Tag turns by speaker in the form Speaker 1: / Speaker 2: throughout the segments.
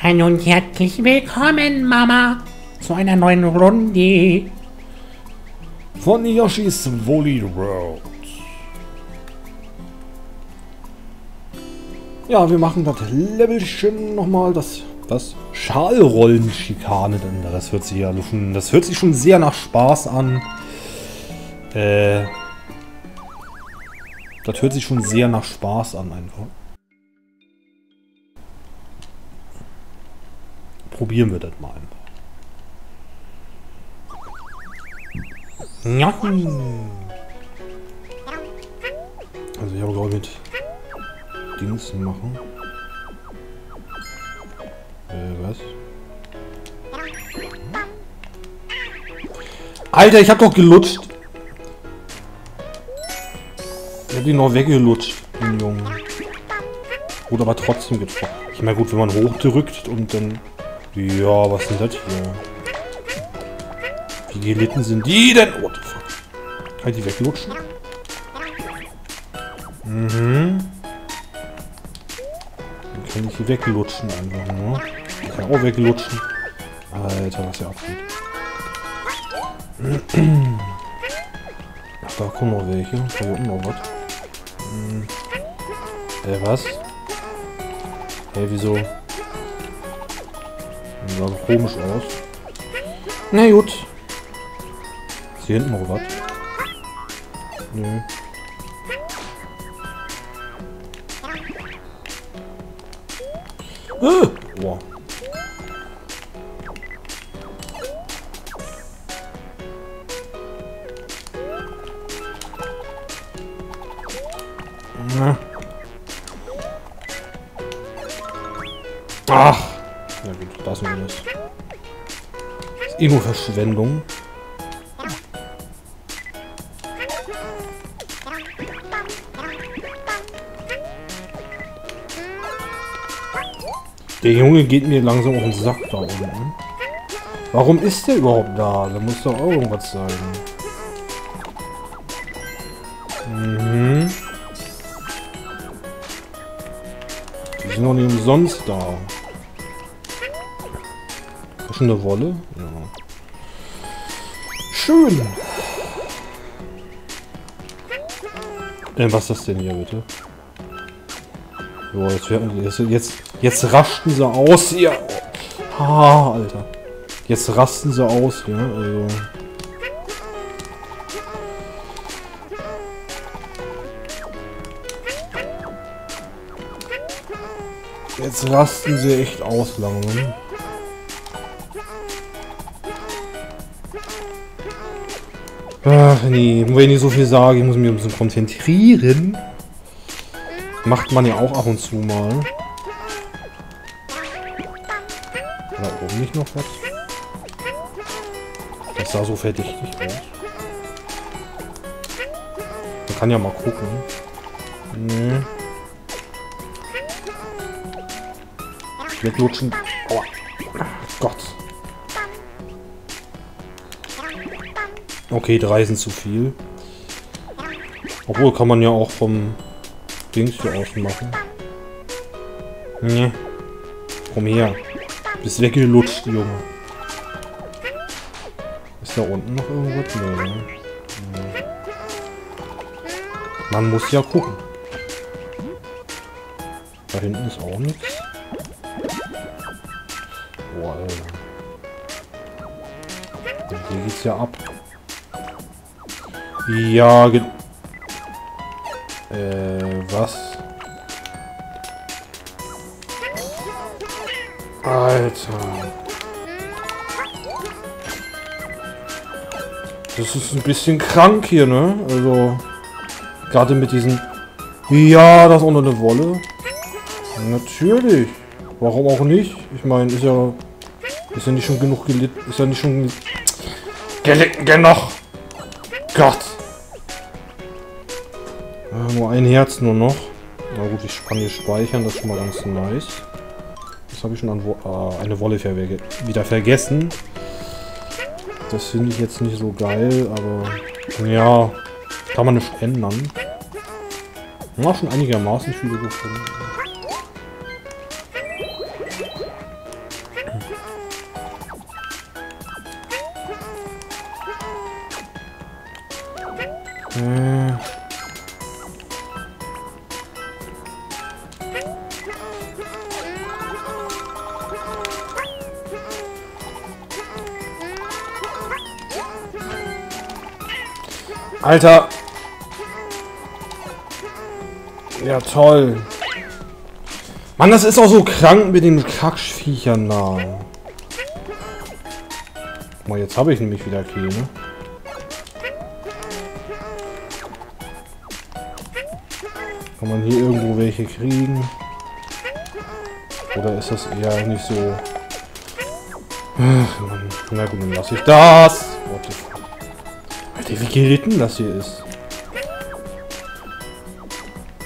Speaker 1: Hallo und herzlich willkommen, Mama, zu einer neuen Runde.
Speaker 2: Von Yoshis Woolly Road. Ja, wir machen das Levelchen nochmal, das, das Schalrollen-Schikane, denn das hört sich ja schon, das hört sich schon sehr nach Spaß an. Äh, das hört sich schon sehr nach Spaß an einfach. Probieren wir das mal einfach. Also ich habe glaube mit Dings machen. Äh, was? Alter, ich hab doch gelutscht. Ich hab ihn noch weggelutscht, den Jungen. Gut, aber trotzdem getroffen. Ich meine, gut, wenn man hochdrückt und dann... Ja, was denn das hier? Wie gelitten sind die denn? What the fuck? Kann ich die weglutschen? Mhm. Dann kann ich die weglutschen einfach nur. Ich kann auch weglutschen. Alter, was hier abgeht. Ach, da kommen noch welche. Da unten noch was. Hm. Äh, was? Hey, wieso? Sah so komisch aus. Na gut. Ist hier hinten noch was? Nö. Ah! Ist eh nur Verschwendung. Der Junge geht mir langsam auf den Sack da unten. Warum ist der überhaupt da? Da muss doch irgendwas sein. Mhm. Die sind noch nicht umsonst da. Ist schon eine Wolle? Ja. Schön. Äh, was ist das denn hier bitte? So, jetzt, jetzt, jetzt, rasten sie aus hier. Ah, Alter. Jetzt rasten sie aus hier. Also. Jetzt rasten sie echt aus langsam. Nee, wenn ich so viel sage, ich muss mich ein bisschen konzentrieren. Macht man ja auch ab und zu mal. Da oben nicht noch was? Das sah so verdächtig aus. Man kann ja mal gucken. Nee. Weglutschen. Aua. Gott. Okay, drei sind zu viel. Obwohl kann man ja auch vom Dings hier aus machen. Nee. Komm her. Bist weggelutscht, Junge. Ist da unten noch irgendwas? Nee, ne? Nee. Man muss ja gucken. Da hinten ist auch nichts. Boah, Alter. Und Hier geht's ja ab. Ja, ge äh, was? Alter. Das ist ein bisschen krank hier, ne? Also, gerade mit diesen... Ja, das noch eine Wolle. Natürlich. Warum auch nicht? Ich meine, ist ja... Ist ja nicht schon genug gelitten... Ist ja nicht schon... Gelitten genug! Gott! Ein Herz nur noch. Na gut, ich kann hier speichern, das ist schon mal ganz nice. Das habe ich schon an Wo äh, eine Wolle wieder vergessen. Das finde ich jetzt nicht so geil, aber ja, kann man nicht ändern. Ja, schon einigermaßen viele gefunden. Alter! Ja, toll. Mann, das ist auch so krank mit den Kackviechern da. Mal, jetzt habe ich nämlich wieder keine. Kann man hier irgendwo welche kriegen? Oder ist das eher nicht so... Ach, Mann. Na gut, dann lasse ich das. Geritten das hier ist.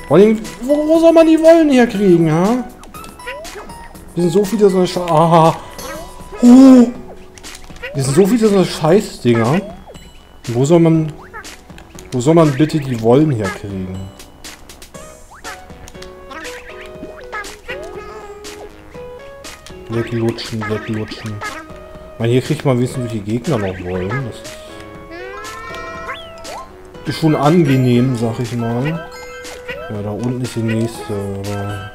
Speaker 2: Vor allem, wo, wo soll man die Wollen herkriegen, ha? Wir sind so viele so eine Sche Aha. Oh. Wir sind so viele so Scheißdinger. Wo soll man... Wo soll man bitte die Wollen herkriegen? Weglutschen, weglutschen. Ich meine, hier kriegt man wissen, wie die Gegner noch wollen. Das ist schon angenehm, sag ich mal. Ja, da unten ist die nächste, aber...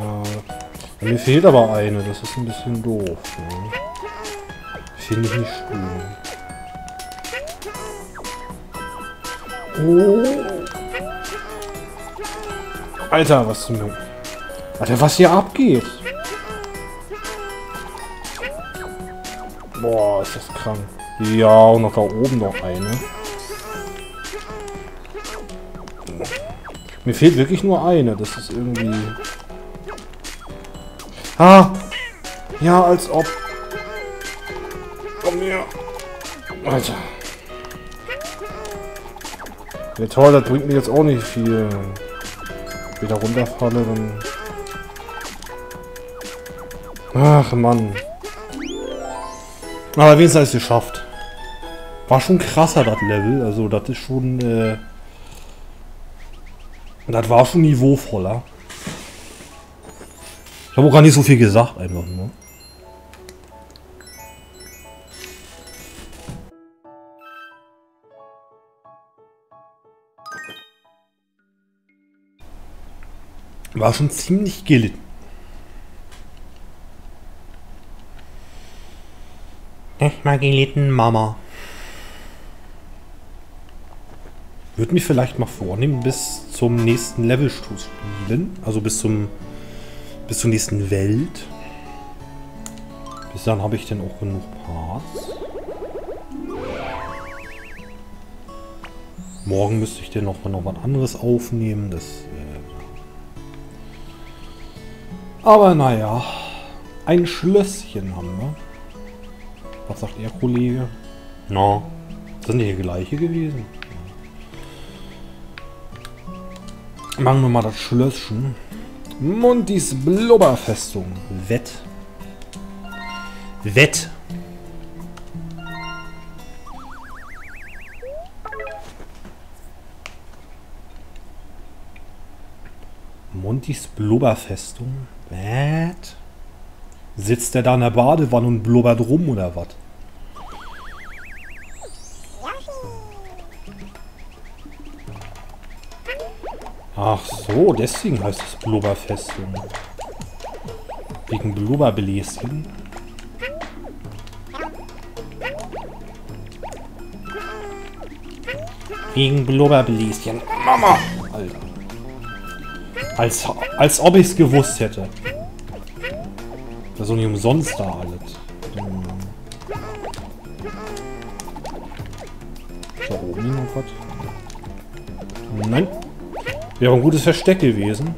Speaker 2: Ja, mir fehlt aber eine, das ist ein bisschen doof. Ne? Finde ich nicht schön. Oh. Alter, was zum... Alter, was hier abgeht? Boah, ist das krank. Ja, und noch da oben noch eine. Mir fehlt wirklich nur eine. Das ist irgendwie... Ah! Ja, als ob... Komm her. Alter. Ja toll, das bringt mir jetzt auch nicht viel. Wieder runterfalle, dann... Ach, Mann. Aber wenigstens ist es geschafft. War schon krasser, das Level. Also, das ist schon... Äh, das war schon niveauvoller. Ich habe auch gar nicht so viel gesagt, einfach nur. War schon ziemlich gelitten. Echt mal gelitten, Mama. Würde mich vielleicht mal vornehmen, bis zum nächsten Level zu spielen. Also bis zum bis zur nächsten Welt. Bis dann habe ich dann auch genug Parts. Morgen müsste ich dann noch noch was anderes aufnehmen. Das. Äh Aber naja, ein Schlösschen haben wir. Was sagt Ihr Kollege? Na, no. sind die gleiche gewesen? Machen wir mal das Schlösschen. Montis Blubberfestung. Wett. Wett. Montis Blubberfestung. Wett. Sitzt der da in der Badewanne und blubbert rum oder was? Ach so, deswegen heißt es Blubberfestung. Wegen Blubberbläschen. Wegen Blubberbläschen. Mama! Alter. Als, als ob ich es gewusst hätte. Das ist nicht umsonst da alles. Hm. Da oben noch was? Nein. Wäre ein gutes Versteck gewesen.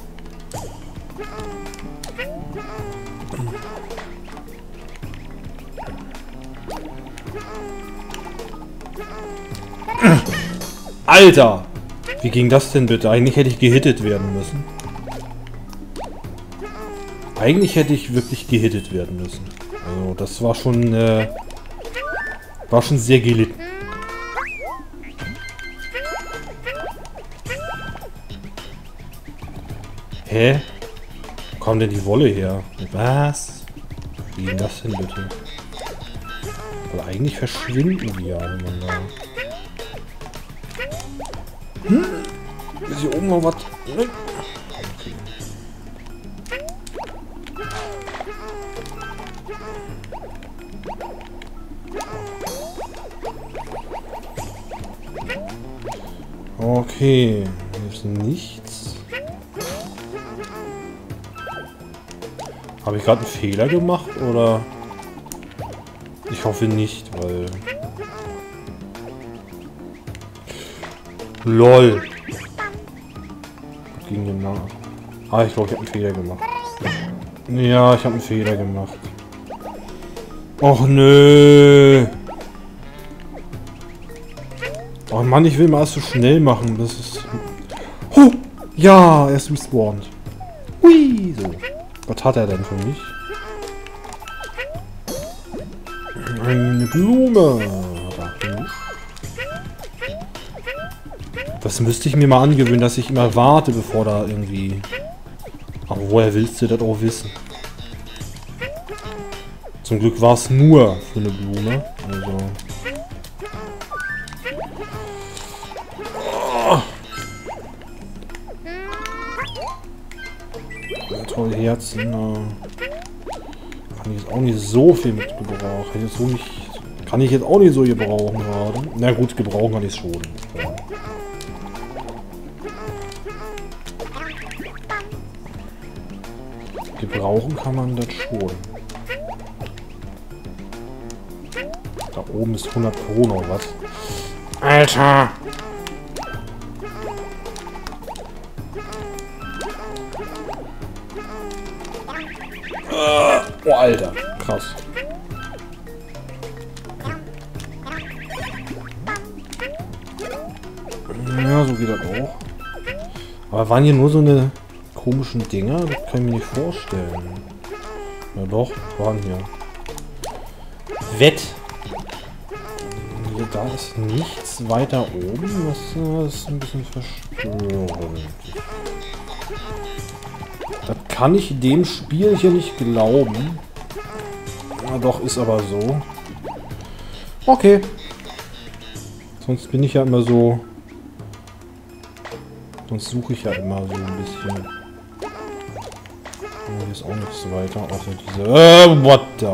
Speaker 2: Alter! Wie ging das denn bitte? Eigentlich hätte ich gehittet werden müssen. Eigentlich hätte ich wirklich gehittet werden müssen. Also das war schon, äh, war schon sehr gelitten. Hä? Wo kam denn die Wolle her? Was? Wie denn das denn bitte? Weil eigentlich verschwinden die ja, wenn man da... Hm? Ist hier oben noch was? Nein. Okay, hier ist nichts. Habe ich gerade einen Fehler gemacht oder? Ich hoffe nicht, weil... LOL. Was ging denn nach? Ah, ich glaube, ich habe einen Fehler gemacht. Ja, ich habe einen Fehler gemacht. Och nö. Mann, ich will mal so schnell machen. Das ist... Huh! Ja, er ist respawned. Hui! So. Was hat er denn für mich? Eine Blume. Das müsste ich mir mal angewöhnen, dass ich immer warte, bevor da irgendwie... Aber woher willst du das auch wissen? Zum Glück war es nur für eine Blume. Äh, kann ich jetzt auch nicht so viel mit gebrauchen. Kann ich jetzt, so nicht, kann ich jetzt auch nicht so gebrauchen gerade. Na gut, gebrauchen kann ich schon. Ja. Gebrauchen kann man das schon. Da oben ist 100 Pro noch was. Alter! Alter. Krass. Ja, so geht das auch. Aber waren hier nur so eine komischen Dinger? Das kann ich mir nicht vorstellen. Ja doch, waren hier. Wett. Hier, da ist nichts weiter oben. Das ist ein bisschen verstörend. Das kann ich dem Spiel hier nicht glauben. Ja, doch, ist aber so. Okay. Sonst bin ich ja immer so... Sonst suche ich ja immer so ein bisschen. Oh, hier ist auch nichts weiter, außer diese... Äh, what the...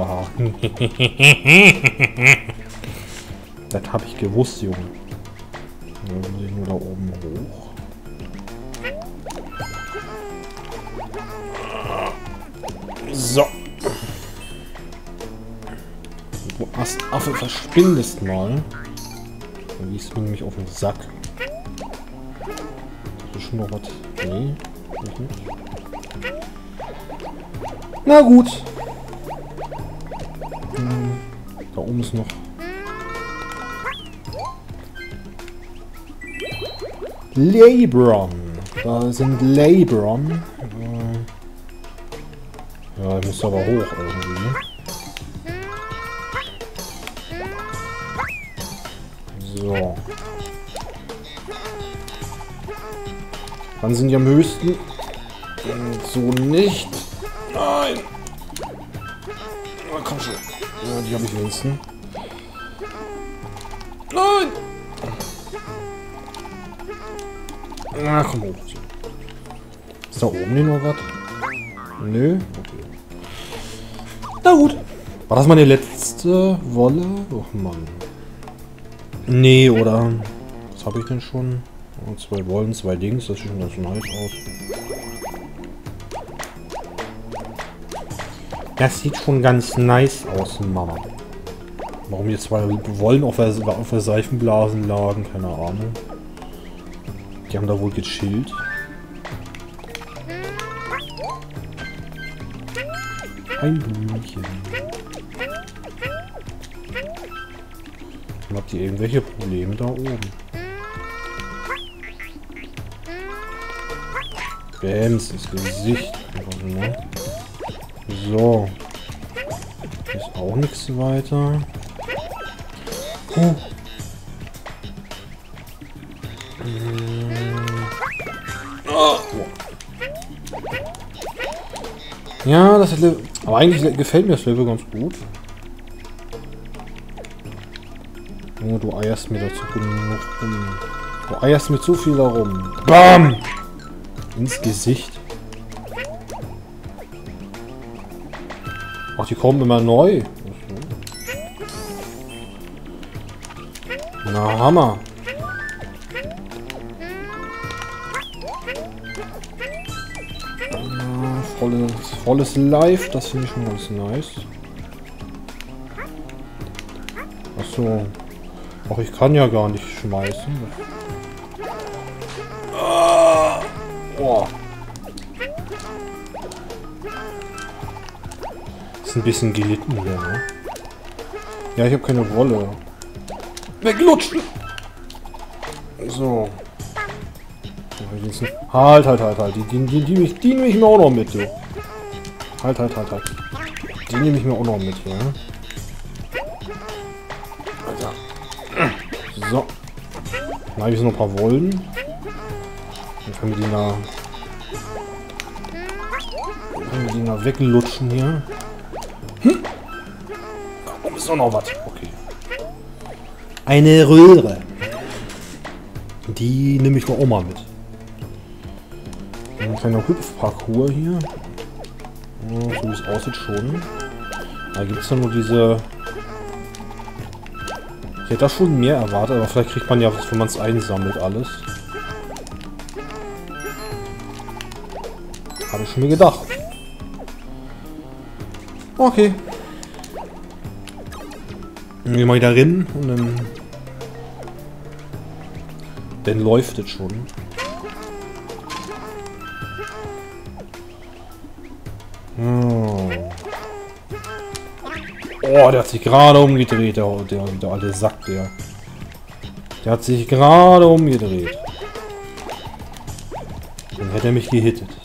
Speaker 2: das habe ich gewusst, Junge. Dann muss ich nur da oben hoch. So. Du Astaffe verschwindest mal. Dann liest du nämlich auf den Sack. Ist schon noch was? Nee. Nicht. Na gut. Hm, da oben ist noch. Labron. Da sind Labron. Ja, ich muss aber hoch irgendwie, Wann sind die am höchsten? So nicht. Nein. Oh, komm schon. Ja, die habe ich wenigstens. Nein! Na, komm hoch. Ist da oben hier noch was? Nö. Okay. Na gut. War das meine letzte Wolle? Oh Mann. Nee, oder? Was habe ich denn schon? Oh, zwei Wollen, zwei Dings. Das sieht schon ganz nice aus. Das sieht schon ganz nice aus, Mama. Warum hier zwei Wollen auf der, auf der Seifenblasen lagen, keine Ahnung. Die haben da wohl gechillt. Ein Blümchen. Habt ihr irgendwelche Probleme da oben? Bams ins Gesicht. So. Ist auch nichts weiter. Huh. Ja, das Level... Aber eigentlich gefällt mir das Level ganz gut. Junge, du eierst mir dazu genug rum. Du eierst mir zu viel herum. BAM! Ins Gesicht. Ach, die kommen immer neu. Na, Hammer. Na, volles, volles Live, das finde ich schon ganz nice. Achso. Ach, ich kann ja gar nicht schmeißen. Oh. Ist ein bisschen gelitten hier, ne? Ja, ich habe keine Wolle. Weglutschen! So. Halt, halt, halt, halt. Die, die, die, die, die, die nehme ich mir auch noch mit, du. Halt, halt, halt, halt. Die nehme ich mir auch noch mit hier. Alter. So. Dann habe ich noch ein paar Wollen. Dann können wir die da... Die da weglutschen hier. Hm. Warum ist doch noch was? Okay. Eine Röhre. Die nehme ich auch mal mit. Ein kleiner Hüpfparcours hier. So wie es aussieht schon. Da gibt es ja nur diese... Ich hätte da schon mehr erwartet, aber vielleicht kriegt man ja, wenn man es einsammelt, alles. Habe ich schon mir gedacht. Okay. Dann gehen wir wieder rein und dann... Dann läuft es schon. Oh. oh, der hat sich gerade umgedreht, der, der, der alte Sack, der. Der hat sich gerade umgedreht. Dann hätte er mich gehittet.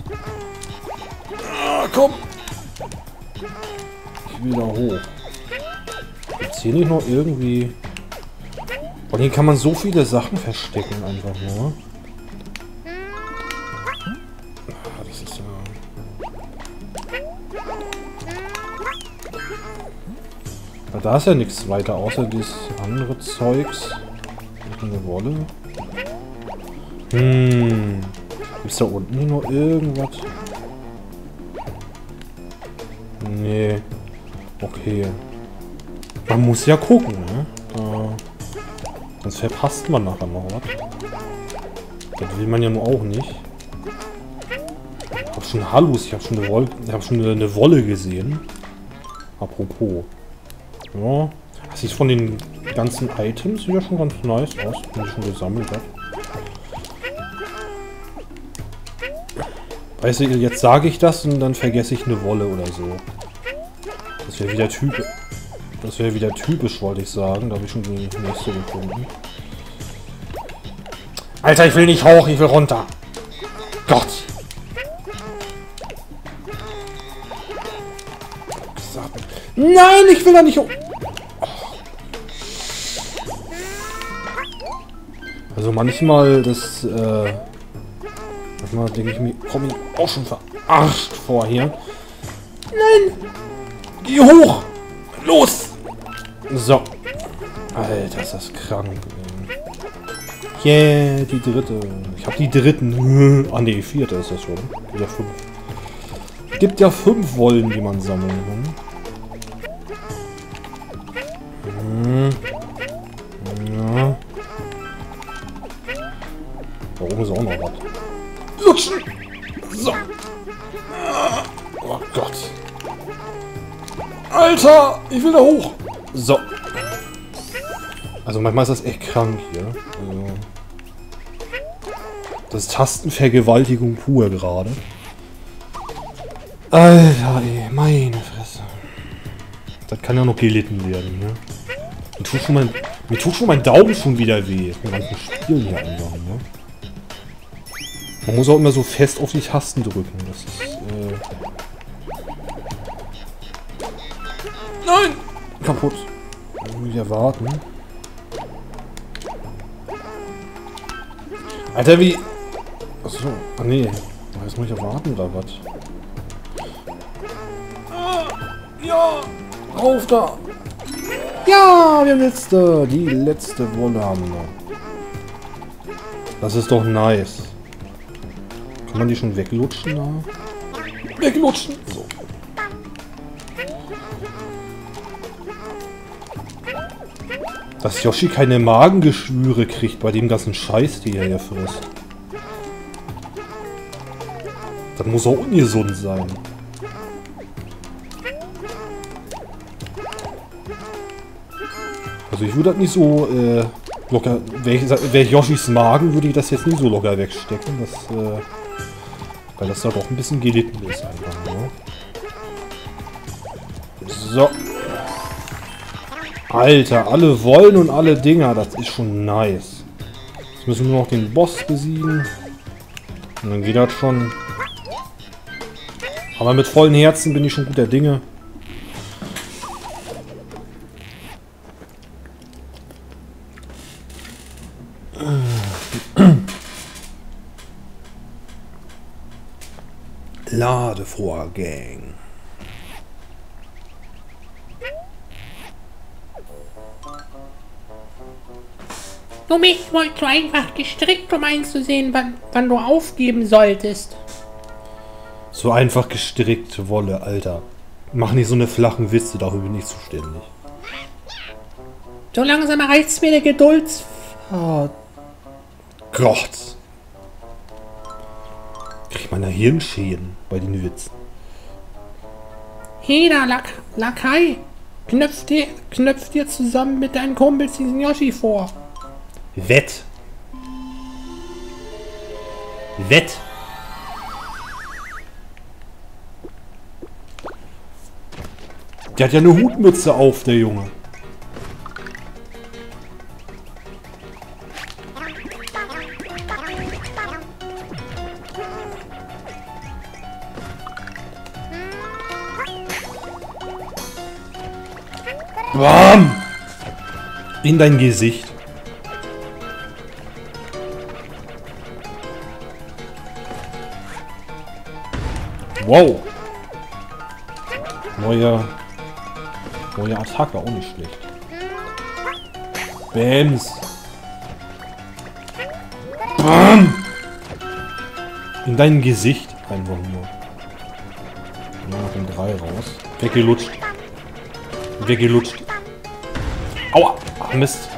Speaker 2: Da hoch. Jetzt hier nicht noch irgendwie... Und hier kann man so viele Sachen verstecken einfach nur. Ah, das ist ja... Da ist ja nichts weiter, außer dieses andere Zeugs. Eine Wolle. Hm. Ist da unten noch irgendwas? Nee. Okay. Man muss ja gucken, ne? Da. Sonst verpasst man nachher noch was. Das will man ja nur auch nicht. Ich hab schon Hallus, ich hab schon eine Wolle, ich hab schon eine Wolle gesehen. Apropos. Ja. Das sieht von den ganzen Items wieder schon ganz nice aus, die ich schon gesammelt habe. Weißt du, jetzt sage ich das und dann vergesse ich eine Wolle oder so. Das wäre wieder typisch. Das wäre wieder typisch, wollte ich sagen. Da habe ich schon die nächste gefunden. Alter, ich will nicht hoch, ich will runter. Gott. Nein, ich will da nicht hoch. Also manchmal das, äh, manchmal denke ich mir, komme ich auch schon verarscht vor hier. Nein! Geh hoch! Los! So. Alter, ist das krank. Yeah, die dritte. Ich habe die dritten. ah ne, vierte ist das schon. Wieder fünf. Gibt ja fünf Wollen, die man sammeln Alter! Ich will da hoch! So. Also manchmal ist das echt krank hier. Also das ist Tastenvergewaltigung pur gerade. Alter, ey, meine Fresse. Das kann ja noch gelitten werden, ne? Mir tut schon mein, mir tut schon mein Daumen schon wieder weh. Beim ganzen Spielen hier einfach, ne? Man muss auch immer so fest auf die Tasten drücken. Das ist, Wieder warten. Alter, wie... Achso. Ah, nee. Jetzt muss ich ja warten, oder was? Ja! Auf da! Ja, wir haben letzte. Die letzte Wolle haben wir. Das ist doch nice. Kann man die schon weglutschen? Da? Weglutschen! Dass Yoshi keine Magengeschwüre kriegt bei dem ganzen Scheiß, die er hier frisst. Das muss auch ungesund sein. Also ich würde das nicht so äh, locker... Wäre wär Yoshis Magen, würde ich das jetzt nicht so locker wegstecken. Das, äh, weil das da doch ein bisschen gelitten ist einfach. Ne? So. Alter, alle wollen und alle Dinger, das ist schon nice. Jetzt müssen wir nur noch den Boss besiegen. Und dann geht das schon. Aber mit vollen Herzen bin ich schon guter Dinge. Ladevorgang.
Speaker 1: Nur mich wolltest du einfach gestrickt, um einzusehen, wann, wann du aufgeben solltest.
Speaker 2: So einfach gestrickt Wolle, Alter. Mach nicht so eine flachen Witze, dafür bin ich zuständig.
Speaker 1: So langsam reizt mir der Geduldsfahrt.
Speaker 2: Gott. Krieg meiner Hirnschäden bei den Witzen.
Speaker 1: Heda, Lak Lakai, knöpf dir, knöpf dir zusammen mit deinen Kumpels diesen Yoshi vor.
Speaker 2: Wett. Wett. Der hat ja eine Hutmütze auf, der Junge. Bam! In dein Gesicht. Wow. Neue, neue Attacke, auch nicht schlecht. Bams. Bam. In dein Gesicht einfach nur. Noch den 3 raus. Weggelutscht. Weggelutscht. Aua. Ach, Mist.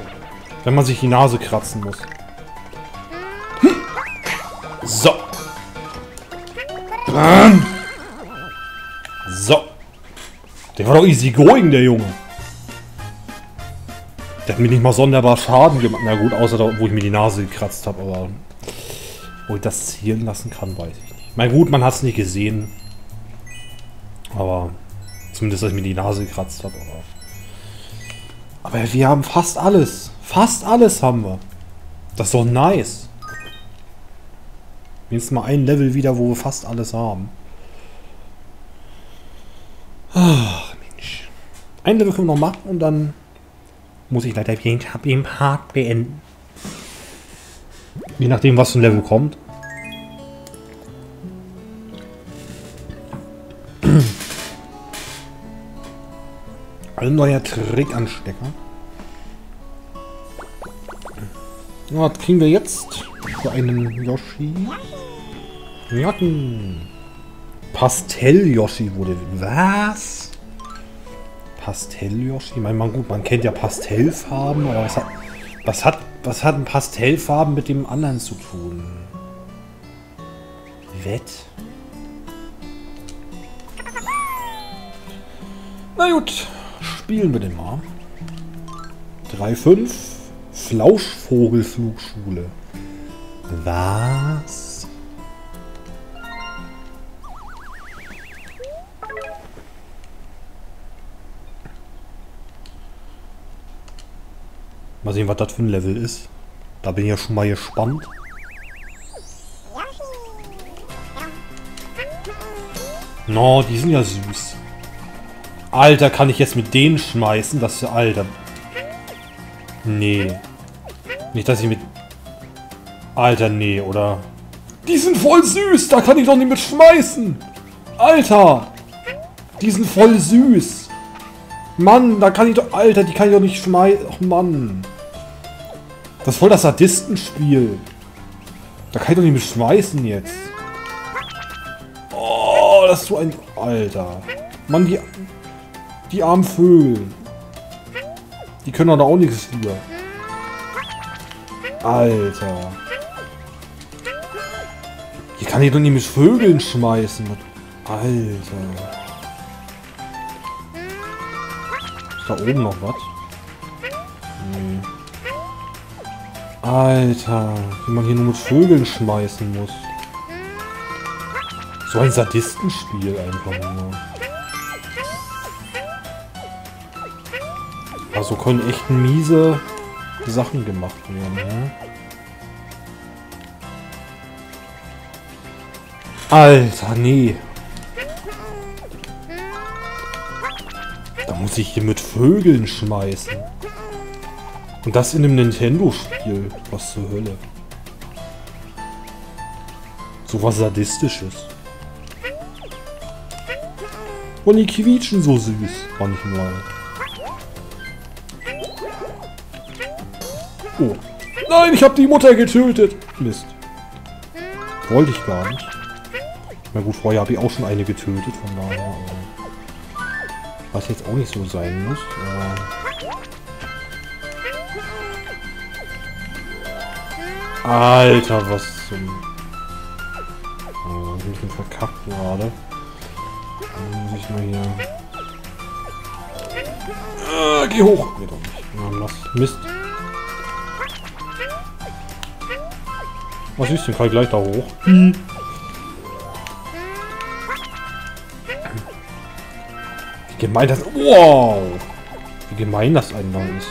Speaker 2: Wenn man sich die Nase kratzen muss. Hm. So. Bam. War doch easy going, der Junge. Der hat mir nicht mal sonderbar Schaden gemacht. Na gut, außer da, wo ich mir die Nase gekratzt habe, aber... Wo ich das zielen lassen kann, weiß ich nicht. Na gut, man hat es nicht gesehen. Aber... Zumindest, dass ich mir die Nase gekratzt habe, aber... Aber wir haben fast alles. Fast alles haben wir. Das ist doch nice. Jetzt mal ein Level wieder, wo wir fast alles haben. Mensch. Ein Level können wir noch machen und dann muss ich leider den, den Part beenden. Je nachdem, was für ein Level kommt. Ein neuer Trickanstecker. Ja, was kriegen wir jetzt für einen Yoshi? Jotten. Pastell-Yoshi wurde... Was? Pastell-Yoshi? Ich meine, man, gut, man kennt ja Pastellfarben, aber was hat, was hat, was hat ein Pastellfarben mit dem anderen zu tun? Wett? Na gut, spielen wir den mal. 3-5. Flauschvogelflugschule. Was? Mal sehen, was das für ein Level ist. Da bin ich ja schon mal gespannt. No, die sind ja süß. Alter, kann ich jetzt mit denen schmeißen? Das ist Alter. Nee. Nicht, dass ich mit... Alter, nee, oder? Die sind voll süß, da kann ich doch nicht mit schmeißen. Alter. Die sind voll süß. Mann, da kann ich doch... Alter, die kann ich doch nicht schmeißen. Ach, Mann. Das ist voll das Sadistenspiel. Da kann ich doch nicht mehr schmeißen jetzt. Oh, das ist so ein... Alter. Mann, die... Die armen Vögel. Die können doch auch nichts für. Alter. Hier kann ich doch nicht mit Vögeln schmeißen. Alter. Ist da oben noch was? Alter. Wie man hier nur mit Vögeln schmeißen muss. So ein Sadistenspiel einfach nur. Also können echt miese Sachen gemacht werden, ne? Alter, nee. Da muss ich hier mit Vögeln schmeißen. Und das in einem Nintendo-Spiel. Was zur Hölle. So was Sadistisches. Und die quietschen so süß manchmal. Oh. Nein, ich habe die Mutter getötet. Mist. Wollte ich gar nicht. Na gut, vorher habe ich auch schon eine getötet, von daher. Was jetzt auch nicht so sein muss. Äh Alter, was zum... Oh, ein verkackt gerade. Dann muss ich mal hier... Äh, geh hoch! Nee, doch nicht. Na, lass. Mist. Was ist denn? Kann ich gleich da hoch? Hm. Wie gemein das... Wow! Wie gemein das einmal ist.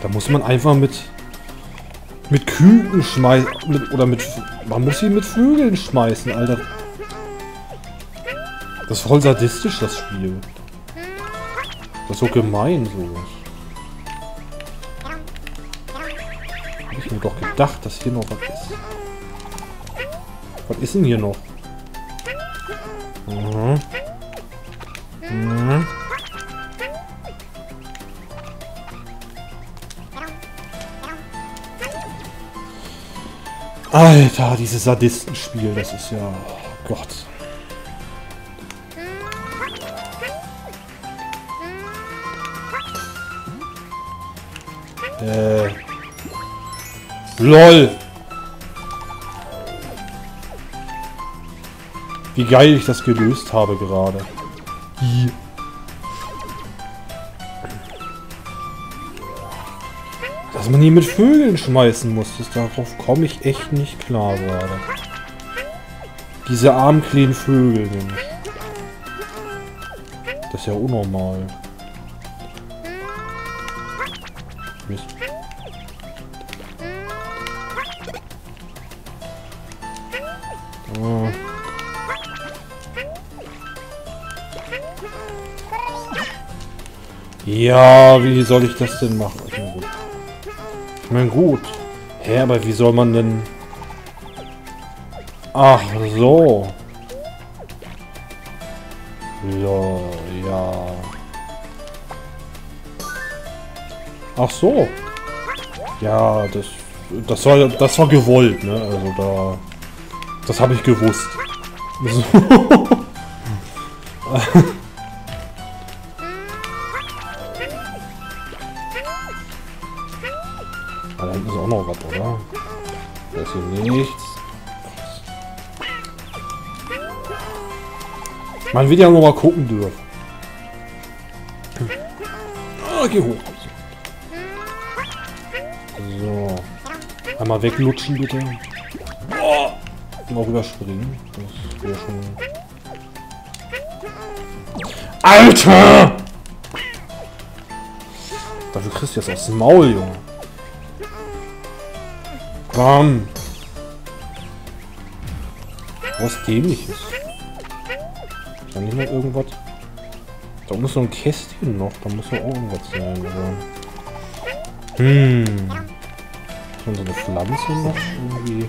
Speaker 2: Da muss man einfach mit... Mit Küken schmeißen... Oder mit... Man muss sie mit Vögeln schmeißen, Alter. Das ist voll sadistisch, das Spiel. Das ist so gemein, sowas. Hab ich mir doch gedacht, dass hier noch was ist. Was ist denn hier noch? Alter, dieses Sadistenspiel, das ist ja... Oh Gott. Äh... LOL! Wie geil ich das gelöst habe gerade. Dass man hier mit Vögeln schmeißen muss, das, darauf komme ich echt nicht klar gerade. Diese armen kleinen Vögel, Mensch. Das ist ja unnormal. Mist. Oh. Ja, wie soll ich das denn machen? Meine, gut. Hä, aber wie soll man denn... Ach so. Ja, ja. Ach so. Ja, das... Das war, das war gewollt, ne? Also da... Das habe ich gewusst. So. Man will ja noch mal gucken dürfen. Ah, geh hoch. So. Einmal weglutschen, bitte. Oh. Noch überspringen. Das wäre schon... Alter! Dafür kriegst du jetzt aufs Maul, Junge. Bam! Was dämlich. Ist da nicht noch irgendwas? Da ist so ein Kästchen noch. Da muss auch irgendwas sein. Aber... Hm. Ist so eine Pflanze noch irgendwie?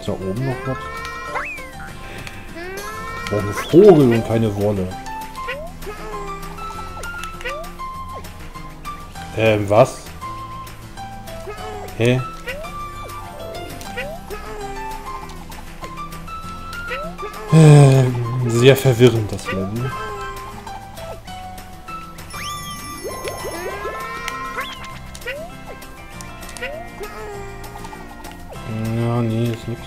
Speaker 2: Ist da oben noch was? brauche einen Vogel und keine Wolle. Ähm, was? Hä? Sehr verwirrend, das Level. Ja, nee, ist nix.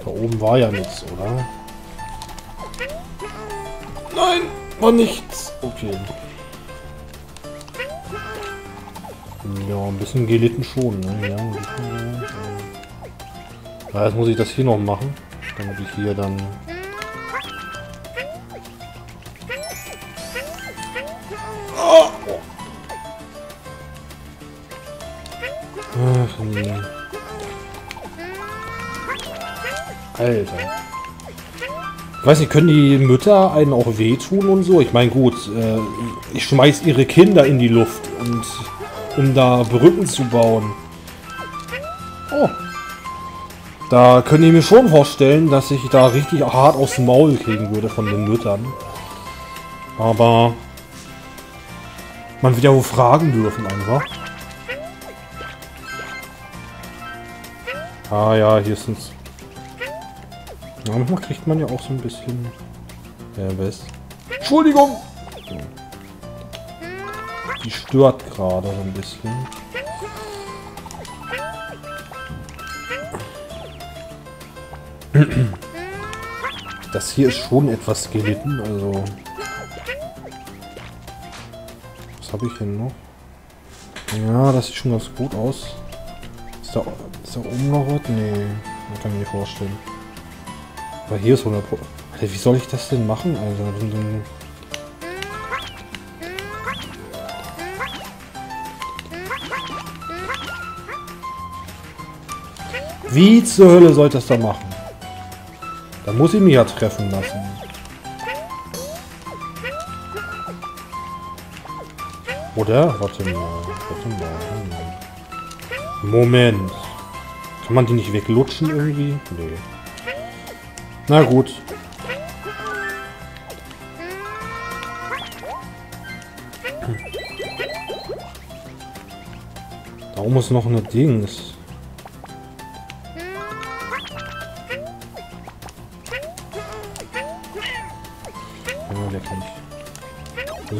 Speaker 2: Da oben war ja nichts, oder? Nein, war nichts. Okay. Ja, ein bisschen gelitten schon, ne? Ja, ja. jetzt muss ich das hier noch machen, damit ich hier dann... weiß nicht, können die Mütter einen auch wehtun und so? Ich meine, gut, äh, ich schmeiß ihre Kinder in die Luft, und, um da Brücken zu bauen. Oh. Da können die mir schon vorstellen, dass ich da richtig hart aufs Maul kriegen würde von den Müttern. Aber man wird ja wohl fragen dürfen einfach. Ah ja, hier sind ja, manchmal kriegt man ja auch so ein bisschen... Ja, was? Entschuldigung! Die stört gerade so ein bisschen. Das hier ist schon etwas gelitten, also... Was habe ich denn noch? Ja, das sieht schon ganz gut aus. Ist da, ist da oben noch was? Nee, kann ich mir vorstellen. Aber hier ist 100 Alter, wie soll ich das denn machen, Alter? Wie zur Hölle soll ich das da machen? Da muss ich mich ja treffen lassen. Oder? Warte mal. Warte mal. Moment. Kann man die nicht weglutschen irgendwie? Nee. Na gut. Da oben ist noch eine Dings.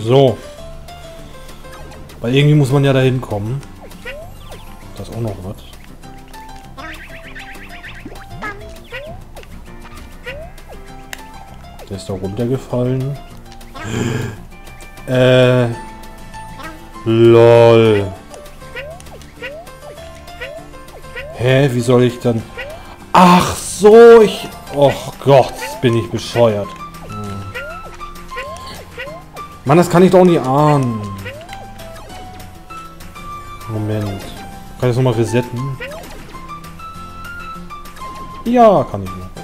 Speaker 2: So. Weil irgendwie muss man ja dahin kommen. Das auch noch was. Ist da runtergefallen. Äh. LOL. Hä, wie soll ich dann... Ach so, ich... Oh Gott, bin ich bescheuert. Hm. Mann, das kann ich doch nie ahnen. Moment. Kann ich das nochmal resetten? Ja, kann ich noch.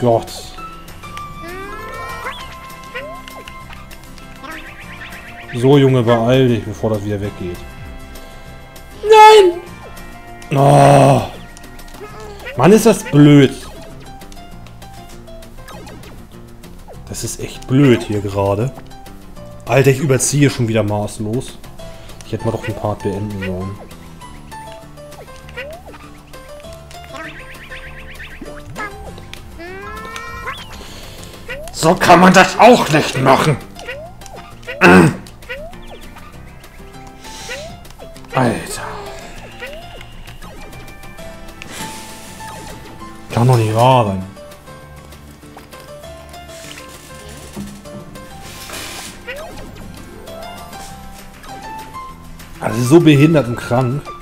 Speaker 2: Gott. So, Junge, beeil dich, bevor das wieder weggeht.
Speaker 1: Nein!
Speaker 2: Oh. Mann, ist das blöd. Das ist echt blöd hier gerade. Alter, ich überziehe schon wieder maßlos. Ich hätte mal doch den Part beenden sollen. So kann man das auch nicht machen. Alter. Kann doch nicht wahr sein. Also so behindert und krank.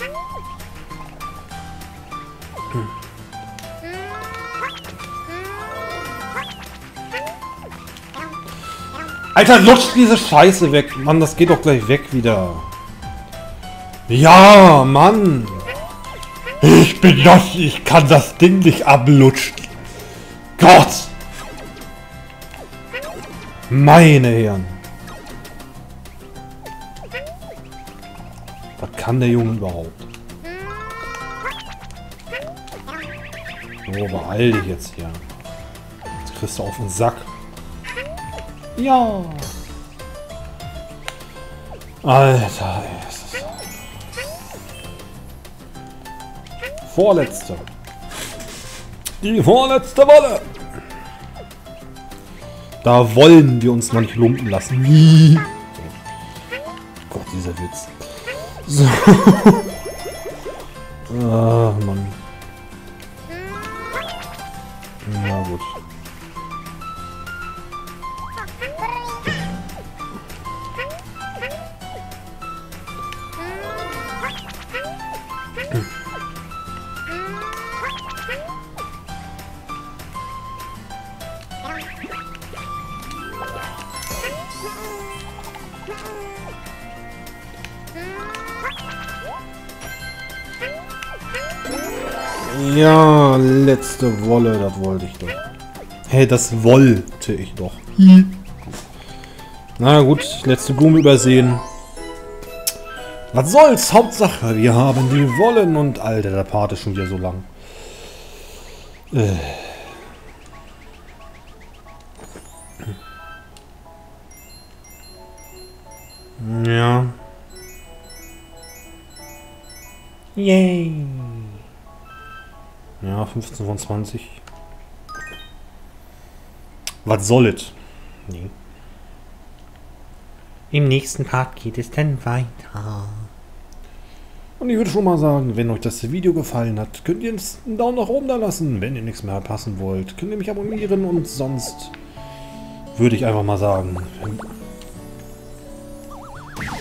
Speaker 2: Alter, lutscht diese Scheiße weg. Mann, das geht doch gleich weg wieder. Ja, Mann. Ich bin das, ich kann das Ding nicht ablutschen. Gott. Meine Herren. Was kann der Junge überhaupt? So, beeil dich jetzt hier. Jetzt kriegst du auf den Sack. Ja. Alter, ey. ist das- Vorletzte. Die vorletzte Wolle. Da wollen wir uns noch nicht lumpen lassen. Nie. Gott, dieser Witz. So. letzte Wolle, das wollte ich doch. Hey, das wollte ich doch. Na gut, letzte Blume übersehen. Was soll's? Hauptsache, wir haben die Wollen und Alter, der Part ist schon wieder so lang. Äh. Ja. Yay. Ja, 15 von 20. Was soll es? Nee.
Speaker 1: Im nächsten Part geht es dann weiter.
Speaker 2: Und ich würde schon mal sagen, wenn euch das Video gefallen hat, könnt ihr uns einen Daumen nach oben da lassen. Wenn ihr nichts mehr verpassen wollt, könnt ihr mich abonnieren und sonst würde ich einfach mal sagen,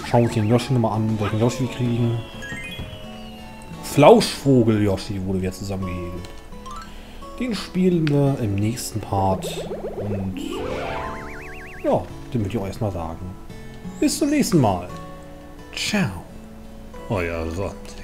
Speaker 2: schaut den Yoshi nochmal an, welchen Yoshi wir kriegen. Flauschvogel Yoshi wurde wieder zusammengehegelt. Den spielen wir im nächsten Part und ja, den würde ich auch erstmal sagen. Bis zum nächsten Mal. Ciao. Euer Rott.